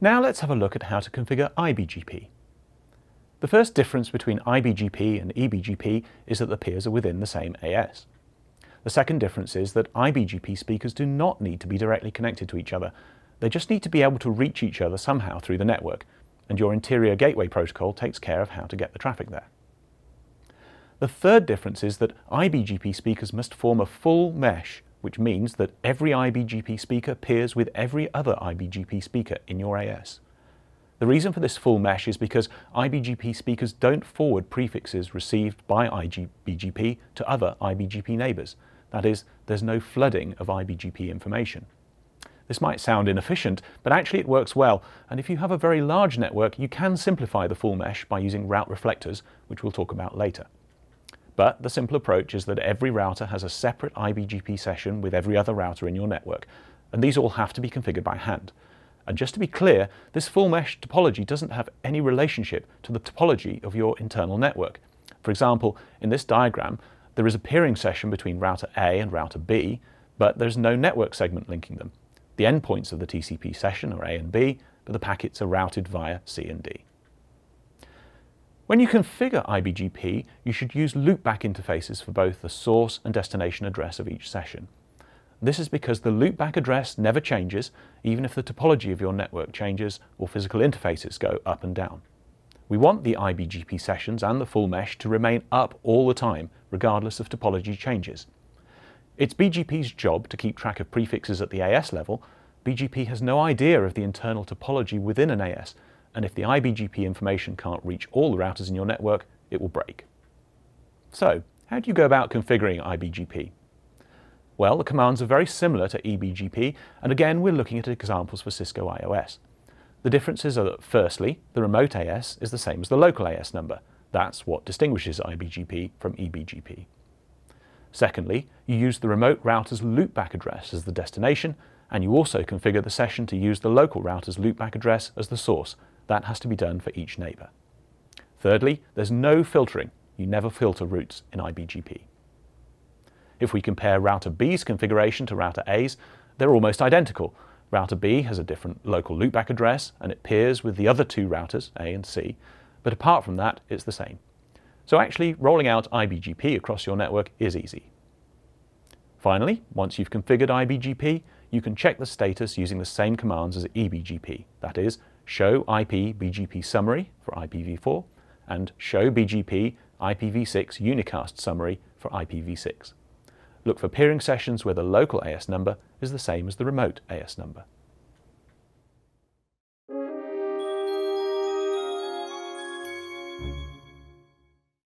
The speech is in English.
Now let's have a look at how to configure IBGP. The first difference between IBGP and EBGP is that the peers are within the same AS. The second difference is that IBGP speakers do not need to be directly connected to each other. They just need to be able to reach each other somehow through the network, and your interior gateway protocol takes care of how to get the traffic there. The third difference is that IBGP speakers must form a full mesh which means that every IBGP speaker peers with every other IBGP speaker in your AS. The reason for this full mesh is because IBGP speakers don't forward prefixes received by IBGP to other IBGP neighbours. That is, there's no flooding of IBGP information. This might sound inefficient, but actually it works well, and if you have a very large network, you can simplify the full mesh by using route reflectors, which we'll talk about later. But the simple approach is that every router has a separate IBGP session with every other router in your network, and these all have to be configured by hand. And just to be clear, this full mesh topology doesn't have any relationship to the topology of your internal network. For example, in this diagram, there is a peering session between router A and router B, but there's no network segment linking them. The endpoints of the TCP session are A and B, but the packets are routed via C and D. When you configure IBGP, you should use loopback interfaces for both the source and destination address of each session. This is because the loopback address never changes, even if the topology of your network changes or physical interfaces go up and down. We want the IBGP sessions and the full mesh to remain up all the time, regardless of topology changes. It's BGP's job to keep track of prefixes at the AS level. BGP has no idea of the internal topology within an AS, and if the IBGP information can't reach all the routers in your network, it will break. So, how do you go about configuring IBGP? Well, the commands are very similar to EBGP, and again, we're looking at examples for Cisco IOS. The differences are that, firstly, the remote AS is the same as the local AS number. That's what distinguishes IBGP from EBGP. Secondly, you use the remote router's loopback address as the destination, and you also configure the session to use the local router's loopback address as the source, that has to be done for each neighbour. Thirdly, there's no filtering. You never filter routes in IBGP. If we compare router B's configuration to router A's, they're almost identical. Router B has a different local loopback address and it peers with the other two routers, A and C, but apart from that, it's the same. So actually, rolling out IBGP across your network is easy. Finally, once you've configured IBGP, you can check the status using the same commands as EBGP, that is, show IP BGP summary for IPv4 and show BGP IPv6 unicast summary for IPv6. Look for peering sessions where the local AS number is the same as the remote AS number.